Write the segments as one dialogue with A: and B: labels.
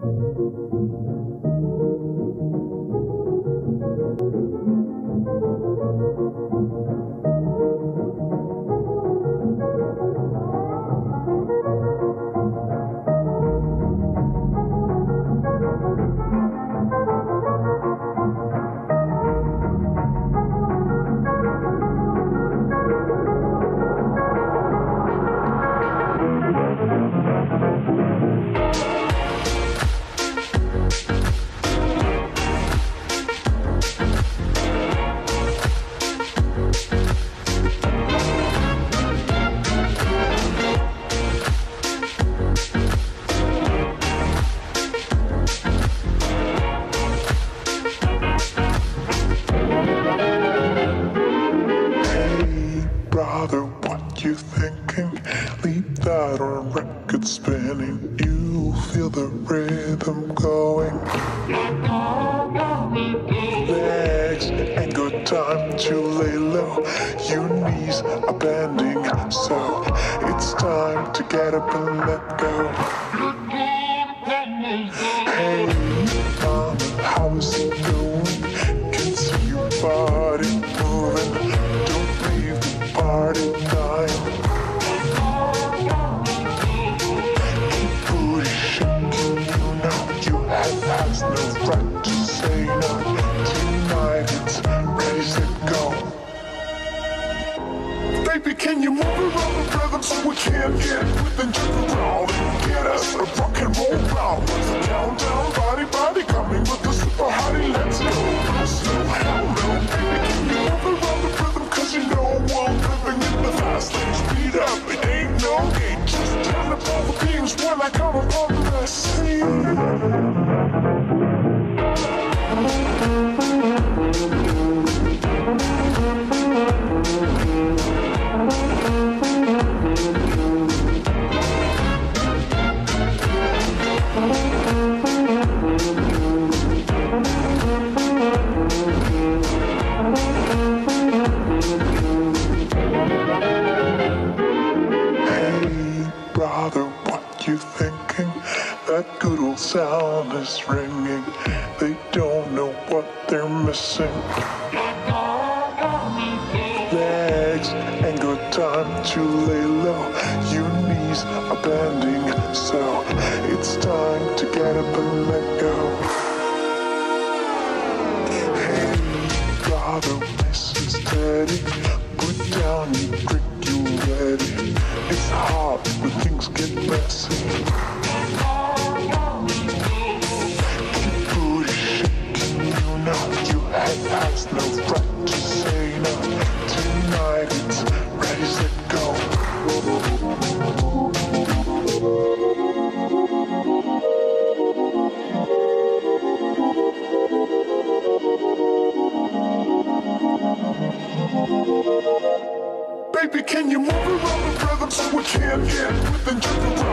A: うん。Good time to lay low. Your knees are bending, so it's time to get up and let go. Hey, mama, how's it going? Can see your body Baby, can you move around the rhythm so we can get with and jump around and get us a rock and roll round? Down, down, body, body coming with the super hottie? Let's go. Slow, hell no. Baby, can you move around the rhythm? Cause you know I'm living in the fast lane. Speed up, it ain't no game. Just turn up all the beams when I come upon the scene. You thinking? That good old sound is ringing. They don't know what they're missing. Legs ain't got time to lay low. Your knees are bending, so it's time to get up and let go. Hey, brother, listen steady. Put down your drink, It's hot when things get messy. Keep you know you has no right can you move around the rhythm so we can get with and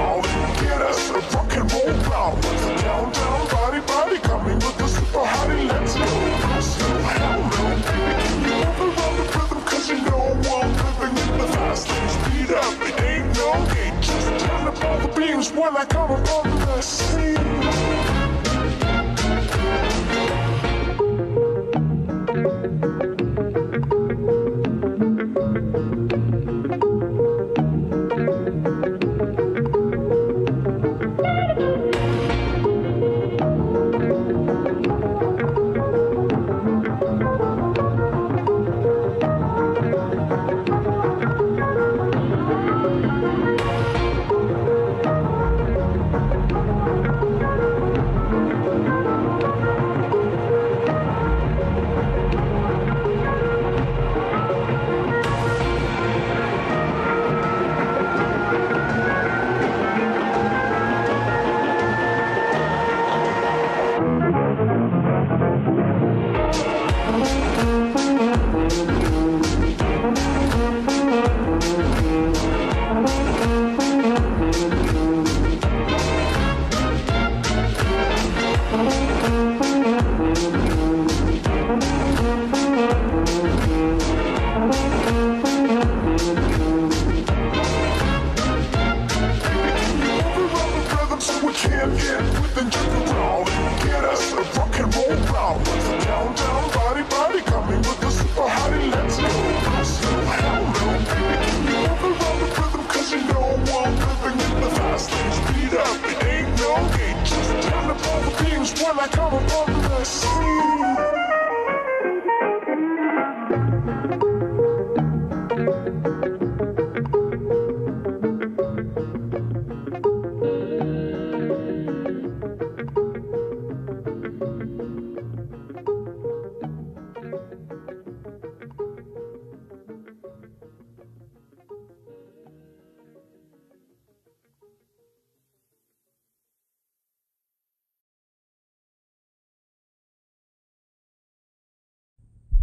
A: then jump around get us a rock and roll round. Down, down, body, body, coming with the super hottie, let's go. Slow, hell no, baby, can you move around the rhythm? Cause you know I'm living in the fast lane. Speed up, it ain't no gate. Just turn up all the beams when I come upon the scene.